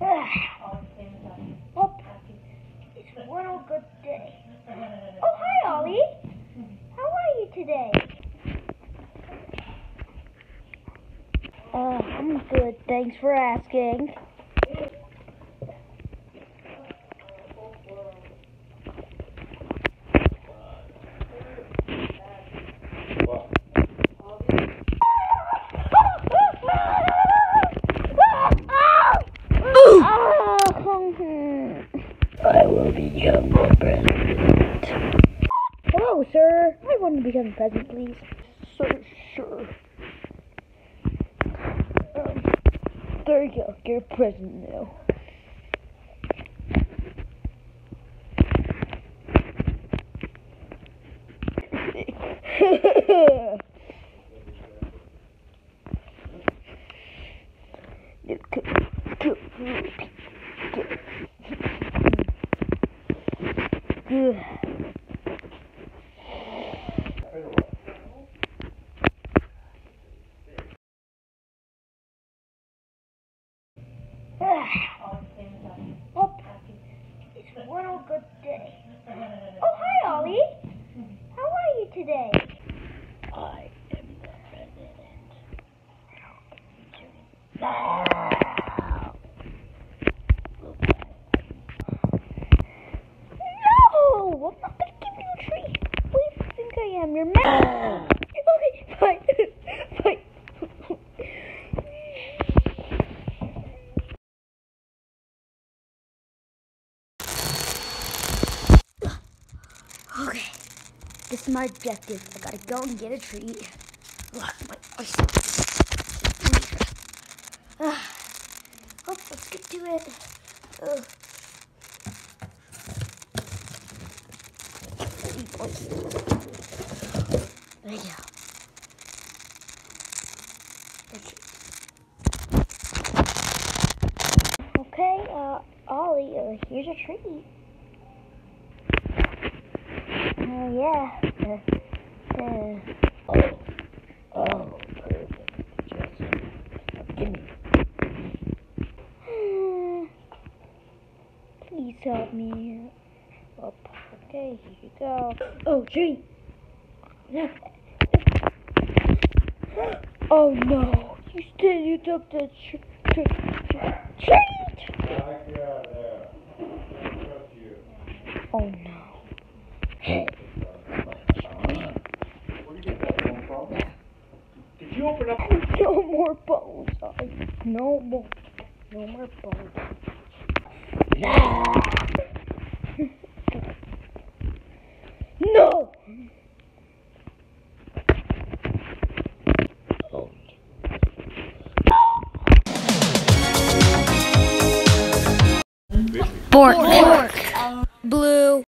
Oh, it's one a good day. Oh, hi, Ollie. How are you today? Uh, I'm good. Thanks for asking. Become the president. Hello, sir. I want to become president, please. Sir, sure. Um, there you go. You're president now. You could- could- Oh, it's good day. Oh, hi, Ollie. How are you today? I am the president. No! I'm not gonna give you a treat. Who do you think I am? Your man? okay, fine. Okay, this is my objective. I gotta go and get a treat. Ugh, my. Ah. Oh, let's get to it. Go. Okay, uh, Ollie, uh, here's a treat. Uh, yeah. Uh, uh, Oh, oh, perfect. Just give me. Please help me. Okay, here you go. Oh, treat. Oh no! You still you took the tr- tr- tr- treat. Oh no! Hey, Did you open up? No more bones. No more. No more bones. Fork. Fork.